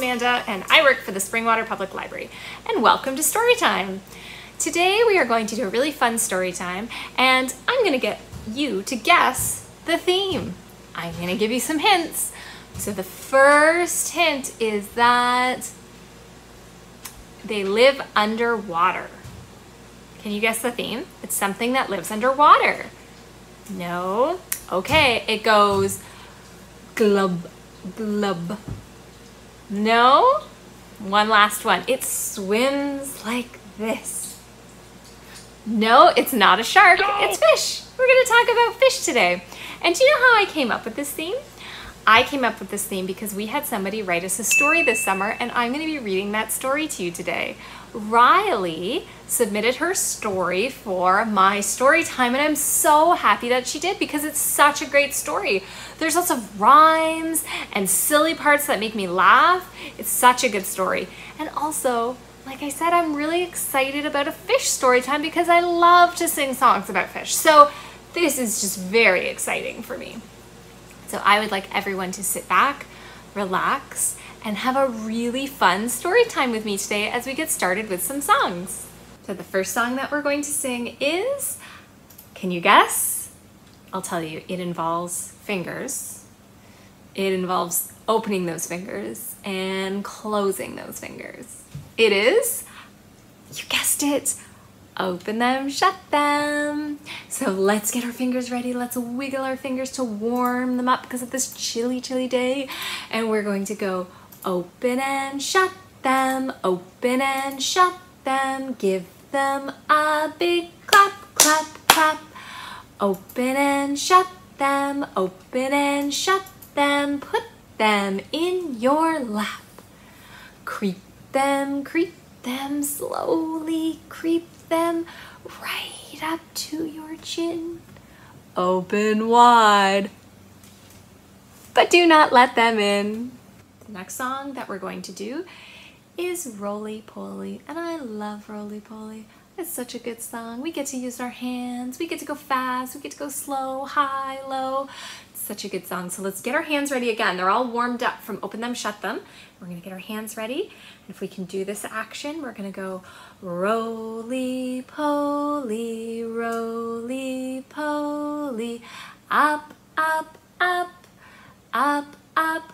Amanda and I work for the Springwater Public Library. And welcome to Storytime. Today we are going to do a really fun story time and I'm going to get you to guess the theme. I'm going to give you some hints. So the first hint is that they live underwater. Can you guess the theme? It's something that lives underwater. No? Okay, it goes glub, glub. No? One last one. It swims like this. No, it's not a shark. It's fish. We're going to talk about fish today. And do you know how I came up with this theme? I came up with this theme because we had somebody write us a story this summer and I'm going to be reading that story to you today. Riley submitted her story for my story time and I'm so happy that she did because it's such a great story. There's lots of rhymes and silly parts that make me laugh. It's such a good story. And also, like I said, I'm really excited about a fish story time because I love to sing songs about fish. So this is just very exciting for me. So I would like everyone to sit back, relax, and have a really fun story time with me today as we get started with some songs. So the first song that we're going to sing is, can you guess? I'll tell you, it involves fingers. It involves opening those fingers and closing those fingers. It is, you guessed it, open them, shut them. So let's get our fingers ready. Let's wiggle our fingers to warm them up because of this chilly, chilly day. And we're going to go Open and shut them, open and shut them, give them a big clap, clap, clap. Open and shut them, open and shut them, put them in your lap. Creep them, creep them, slowly creep them right up to your chin. Open wide, but do not let them in. Next song that we're going to do is Roly Poly, and I love Roly Poly. It's such a good song. We get to use our hands, we get to go fast, we get to go slow, high, low. It's such a good song. So let's get our hands ready again. They're all warmed up from open them, shut them. We're gonna get our hands ready. And if we can do this action, we're gonna go roly poly, roly poly, up, up, up, up, up,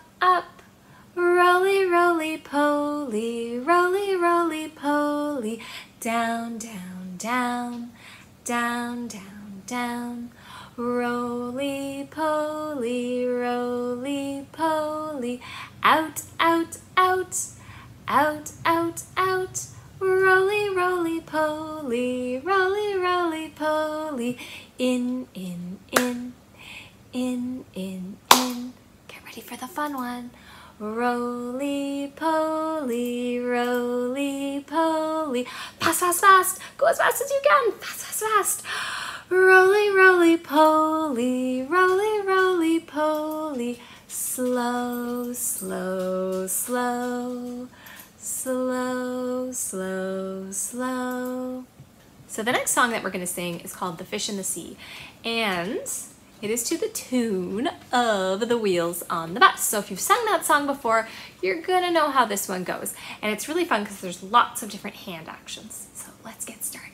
down, down, down, down, down, down. Roly, poly, roly, poly, out, out, out, out, out, out. Roly, roly, poly, roly, roly, poly, in, in, in, in, in, in. Get ready for the fun one. Roly poly, roly poly. Fast, fast, fast. Go as fast as you can. Fast, fast, fast. Roly, roly poly, roly, roly poly. Slow, slow, slow. Slow, slow, slow. So the next song that we're going to sing is called The Fish in the Sea. And it is to the tune of The Wheels on the Bus. So if you've sung that song before, you're gonna know how this one goes. And it's really fun because there's lots of different hand actions. So let's get started.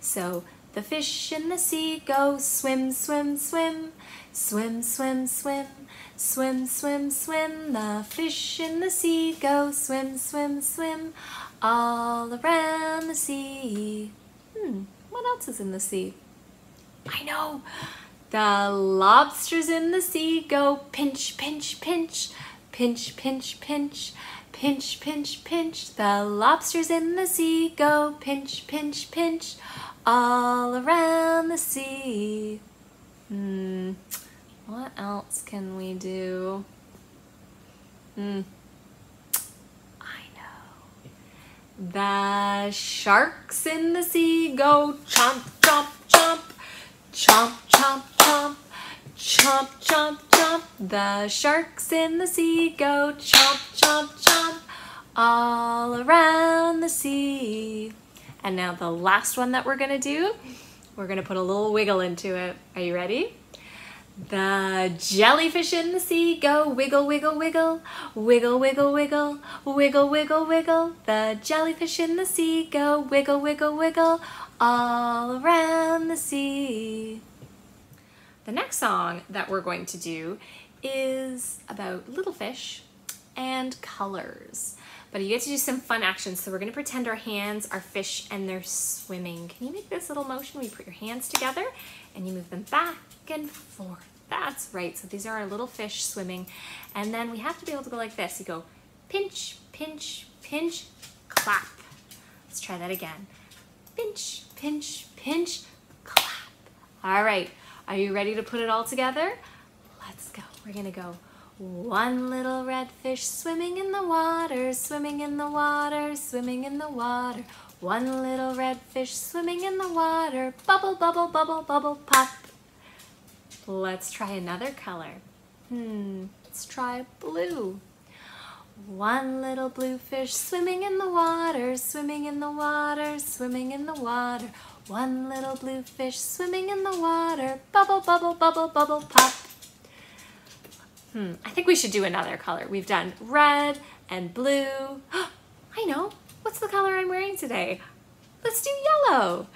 So the fish in the sea go swim, swim, swim, swim, swim, swim, swim, swim, swim. The fish in the sea go swim, swim, swim, all around the sea. Hmm, what else is in the sea? I know! The lobsters in the sea go pinch, pinch, pinch, pinch, pinch, pinch, pinch, pinch, pinch. The lobsters in the sea go pinch, pinch, pinch, all around the sea. Hmm, what else can we do? Hmm, I know. The sharks in the sea go chomp, chomp, chomp, chomp, chomp, chomp, chomp. The sharks in the sea go chomp, chomp, chomp, all around the sea. And now the last one that we're gonna do, we're gonna put a little wiggle into it. Are you ready? The jellyfish in the sea go wiggle, wiggle, wiggle, wiggle, wiggle, wiggle, wiggle, wiggle, wiggle. The jellyfish in the sea go wiggle, wiggle, wiggle, all around the sea. The next song that we're going to do is about little fish and colors. But you get to do some fun actions. So we're gonna pretend our hands are fish and they're swimming. Can you make this little motion where you put your hands together and you move them back and forth? That's right. So these are our little fish swimming. And then we have to be able to go like this. You go pinch, pinch, pinch, clap. Let's try that again. Pinch, pinch, pinch, clap. All right. Are you ready to put it all together? Let's go. We're gonna go one little red fish swimming in the water, swimming in the water, swimming in the water. One little red fish swimming in the water, bubble, bubble, bubble, bubble, pop. Let's try another color. Hmm, let's try blue. One little blue fish swimming in the water, swimming in the water, swimming in the water. One little blue fish swimming in the water, bubble, bubble, bubble, bubble, pop. Hmm, I think we should do another color. We've done red and blue. I know, what's the color I'm wearing today? Let's do yellow.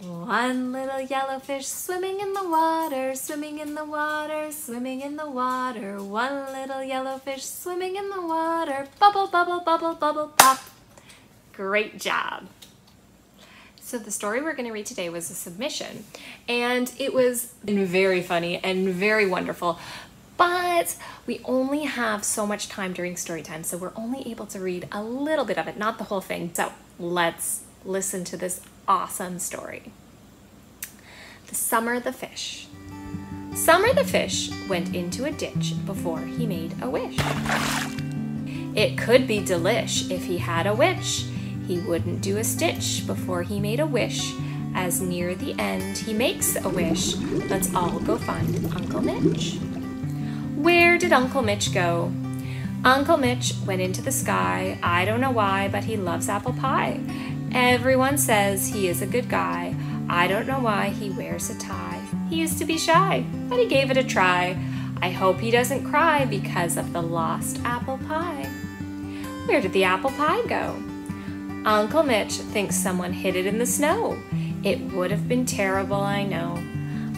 One little yellow fish swimming in the water, swimming in the water, swimming in the water. One little yellow fish swimming in the water, bubble, bubble, bubble, bubble, pop. Great job. So the story we're going to read today was a submission, and it was very funny and very wonderful. But we only have so much time during story time, so we're only able to read a little bit of it, not the whole thing. So let's listen to this awesome story. The Summer the Fish. Summer the fish went into a ditch before he made a wish. It could be delish if he had a wish. He wouldn't do a stitch before he made a wish. As near the end he makes a wish, let's all go find Uncle Mitch. Where did Uncle Mitch go? Uncle Mitch went into the sky. I don't know why, but he loves apple pie. Everyone says he is a good guy. I don't know why he wears a tie. He used to be shy, but he gave it a try. I hope he doesn't cry because of the lost apple pie. Where did the apple pie go? Uncle Mitch thinks someone hid it in the snow. It would have been terrible, I know.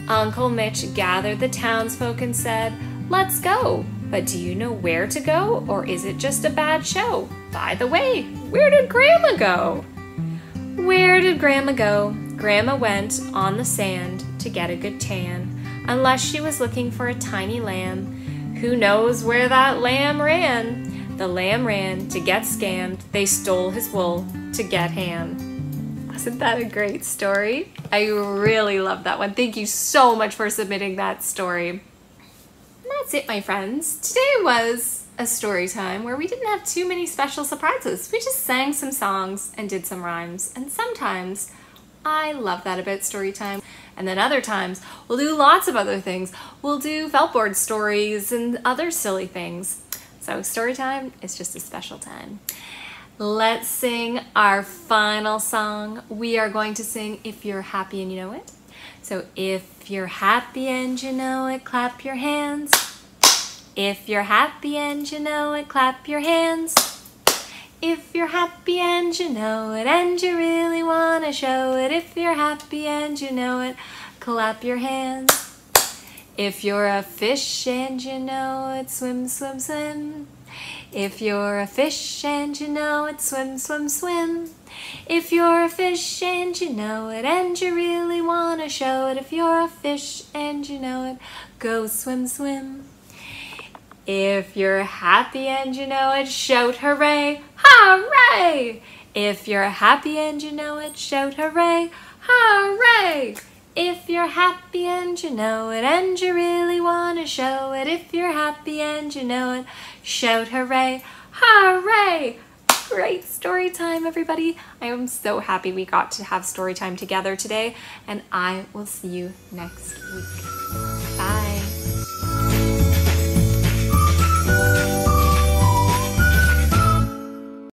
Uncle Mitch gathered the townsfolk and said, Let's go. But do you know where to go, or is it just a bad show? By the way, where did Grandma go? Where did Grandma go? Grandma went on the sand to get a good tan, unless she was looking for a tiny lamb. Who knows where that lamb ran? The lamb ran to get scammed. They stole his wool to get ham. Wasn't that a great story? I really love that one. Thank you so much for submitting that story. And that's it, my friends. Today was a story time where we didn't have too many special surprises. We just sang some songs and did some rhymes. And sometimes I love that about story time. And then other times we'll do lots of other things. We'll do feltboard stories and other silly things. So story time is just a special time. Let's sing our final song. We are going to sing If You're Happy and You Know It. So if you're happy and you know it, clap your hands. If you're happy and you know it, clap your hands. If you're happy and you know it, and you really want to show it, if you're happy and you know it, clap your hands. If you're a fish and you know it, swim, swim, swim. If you're a fish and you know it, swim, swim, swim. If you're a fish and you know it, and you really want to show it, if you're a fish and you know it, go swim, swim. If you're happy and you know it, shout hooray, hooray! If you're happy and you know it, shout hooray, hooray! If you're happy and you know it, and you really want to show it, if you're happy and you know it, shout hooray, hooray! Great story time, everybody. I am so happy we got to have story time together today, and I will see you next week.